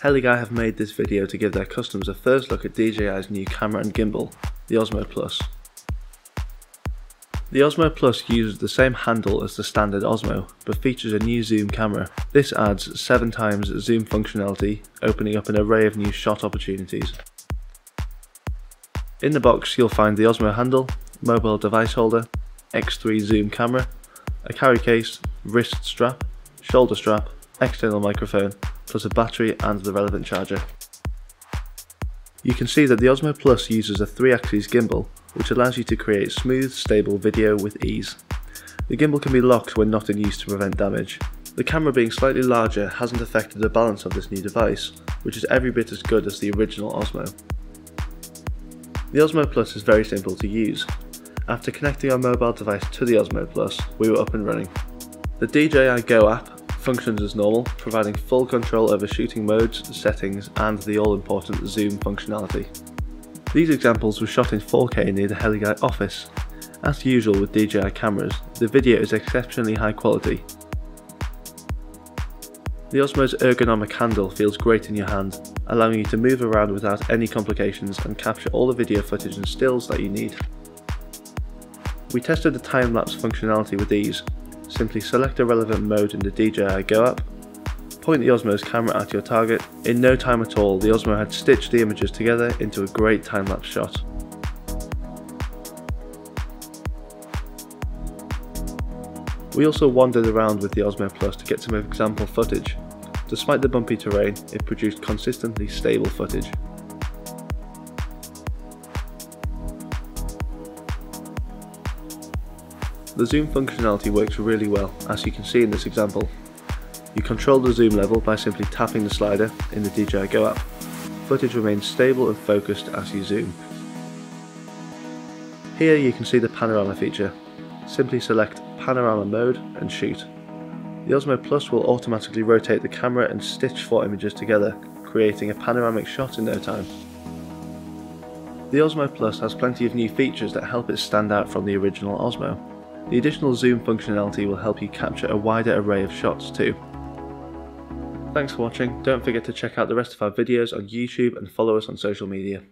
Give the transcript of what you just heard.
Heliguy have made this video to give their customers a first look at DJI's new camera and gimbal, the Osmo Plus. The Osmo Plus uses the same handle as the standard Osmo, but features a new zoom camera. This adds 7 times zoom functionality, opening up an array of new shot opportunities. In the box you'll find the Osmo handle, mobile device holder, X3 zoom camera, a carry case, wrist strap, shoulder strap, external microphone, plus a battery and the relevant charger. You can see that the Osmo Plus uses a 3-axis gimbal, which allows you to create smooth, stable video with ease. The gimbal can be locked when not in use to prevent damage. The camera being slightly larger hasn't affected the balance of this new device, which is every bit as good as the original Osmo. The Osmo Plus is very simple to use. After connecting our mobile device to the Osmo Plus, we were up and running. The DJI Go app functions as normal, providing full control over shooting modes, settings, and the all-important zoom functionality. These examples were shot in 4K near the Heliguy office. As usual with DJI cameras, the video is exceptionally high quality. The Osmo's ergonomic handle feels great in your hand, allowing you to move around without any complications and capture all the video footage and stills that you need. We tested the time-lapse functionality with ease, Simply select a relevant mode in the DJI Go app, point the Osmo's camera at your target. In no time at all, the Osmo had stitched the images together into a great time-lapse shot. We also wandered around with the Osmo Plus to get some example footage. Despite the bumpy terrain, it produced consistently stable footage. The zoom functionality works really well, as you can see in this example. You control the zoom level by simply tapping the slider in the DJI Go app. Footage remains stable and focused as you zoom. Here you can see the panorama feature. Simply select panorama mode and shoot. The Osmo Plus will automatically rotate the camera and stitch four images together, creating a panoramic shot in no time. The Osmo Plus has plenty of new features that help it stand out from the original Osmo. The additional zoom functionality will help you capture a wider array of shots too. Thanks for watching, don't forget to check out the rest of our videos on YouTube and follow us on social media.